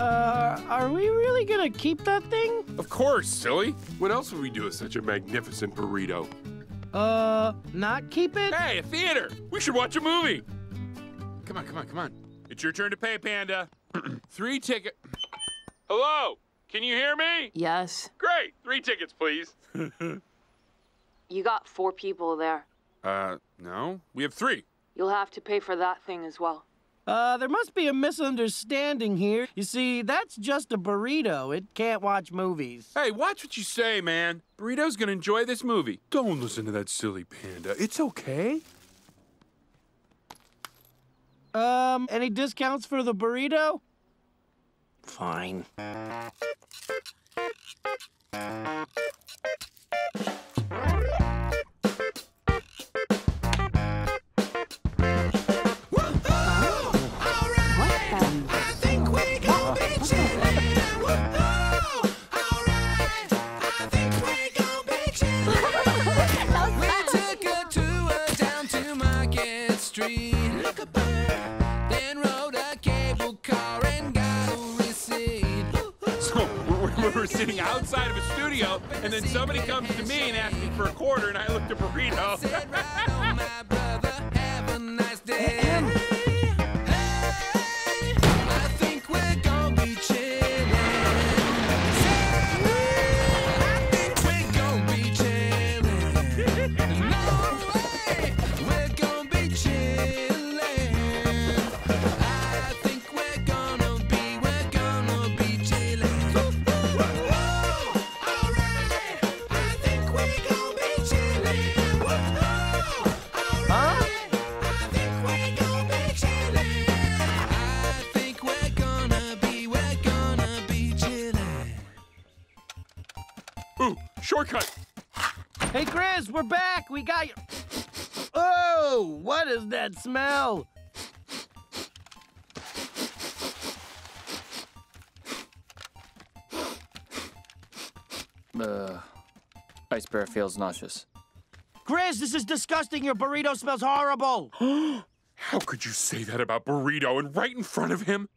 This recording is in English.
Uh, are we really gonna keep that thing? Of course, silly. What else would we do with such a magnificent burrito? Uh, not keep it? Hey, a theater! We should watch a movie! Come on, come on, come on. It's your turn to pay, Panda. Three ticket. Hello? Can you hear me? Yes. Great! Three tickets, please. You got four people there. Uh, no. We have three. You'll have to pay for that thing as well. Uh, there must be a misunderstanding here. You see, that's just a burrito. It can't watch movies. Hey, watch what you say, man. Burrito's gonna enjoy this movie. Don't listen to that silly panda. It's okay. Um, any discounts for the burrito? Fine. Street. Then rode a cable car and got a receipt. So we're, we're sitting outside of a studio, and then somebody comes to me and asks me for a quarter, and I looked at burrito. Ooh, shortcut. Hey, Grizz, we're back. We got you. Oh, what is that smell? Uh, Ice Bear feels nauseous. Grizz, this is disgusting. Your burrito smells horrible. How could you say that about burrito and right in front of him?